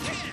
Yeah.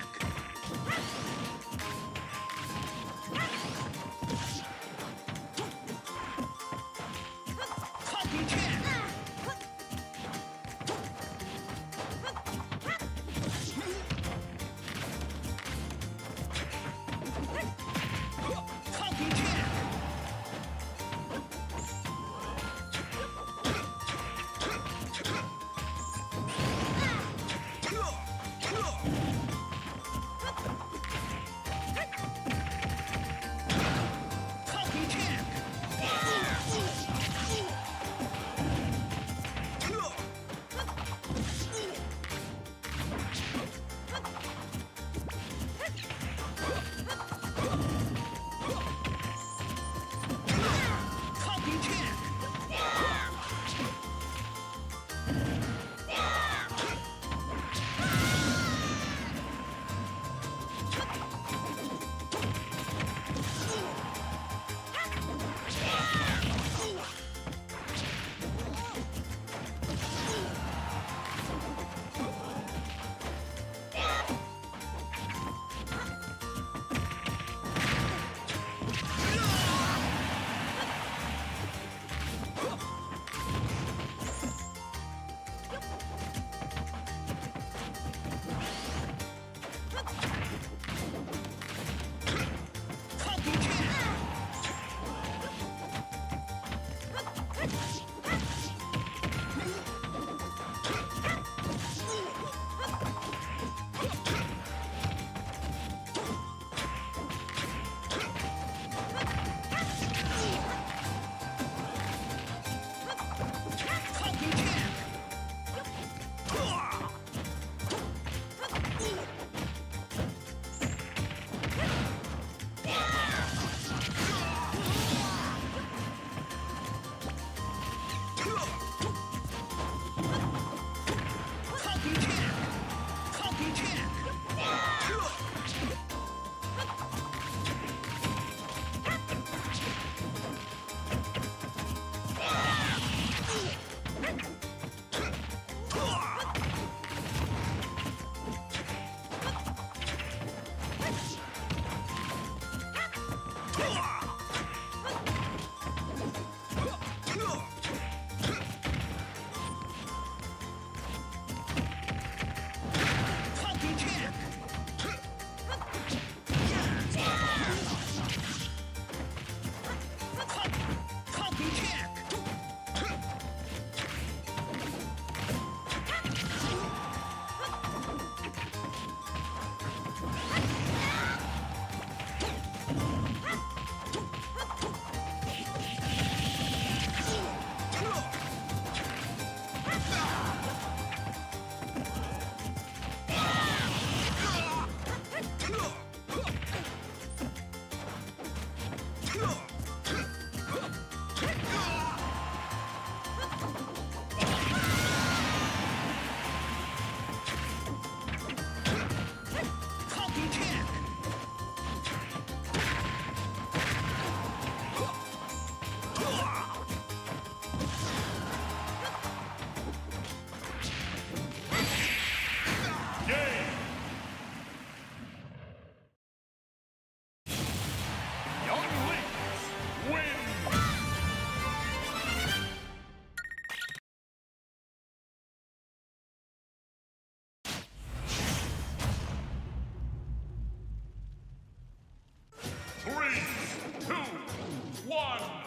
one.